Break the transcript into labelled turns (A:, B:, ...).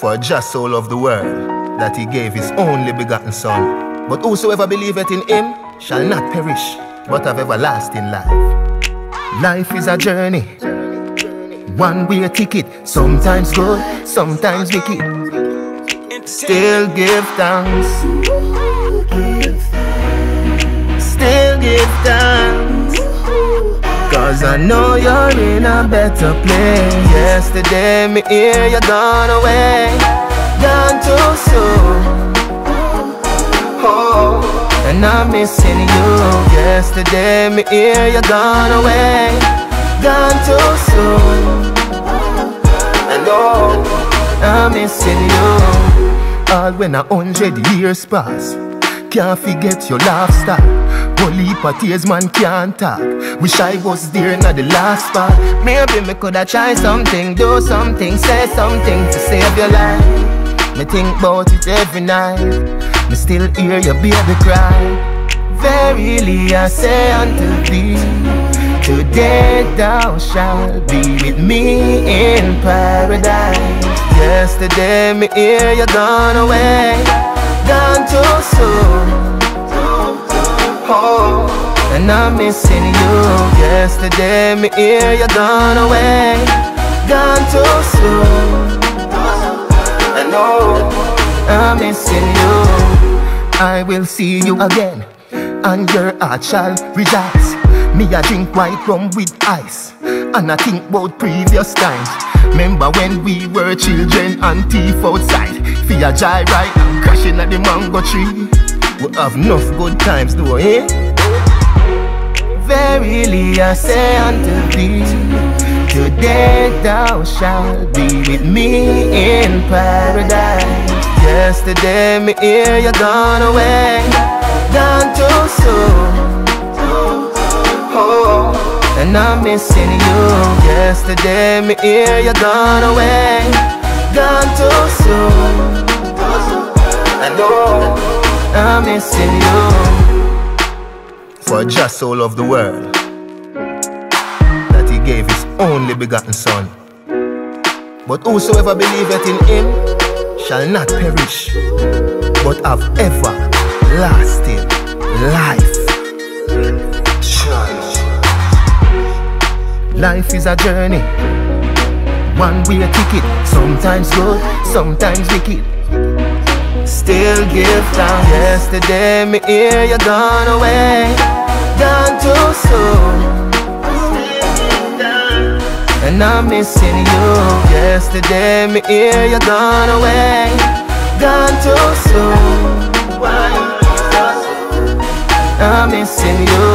A: For just so loved the world that he gave his only begotten Son. But whosoever believeth in him shall not perish, but have everlasting life. Life is a journey, one way ticket, sometimes good, sometimes wicked. Still give thanks. Still give thanks. Cause I know you're in a better place. Yesterday, me hear you gone away. Gone too soon. Oh, and I'm missing you. Yesterday, me hear you gone away. Gone too soon. And oh, I'm missing you. All when a hundred years pass. Can't forget your laugh style. Whole heap man can't talk. Wish I was there in the last part. Maybe me coulda try something Do something, say something to save your life. Me think about it every night. Me still hear your baby cry. Verily I say unto thee Today thou shalt be with me in paradise. Yesterday me hear you gone away. Gone too soon and I'm missing you. Yesterday, me hear you gone away, gone too soon. I know I'm missing you. I will see you again, and your heart shall rejoice. Me a drink white rum with ice, and I think about previous times. Remember when we were children and thief outside, fear joyride and crashing at the mango tree. We have enough good times though, eh? Verily I say unto thee Today thou shalt be with me in paradise. Yesterday me hear you gone away. Gone too soon. Oh, and I'm missing you. Yesterday me hear you gone away. Gone too soon. I know I'm missing you. For just so loved the world that he gave his only begotten Son. But whosoever believeth in him shall not perish, but have everlasting life. Life is a journey, one way ticket, sometimes good, sometimes wicked. Still give thanks Yesterday me hear you gone away And I'm missing you. Yesterday me hear you gone away. Gone too soon. Why? I'm missing you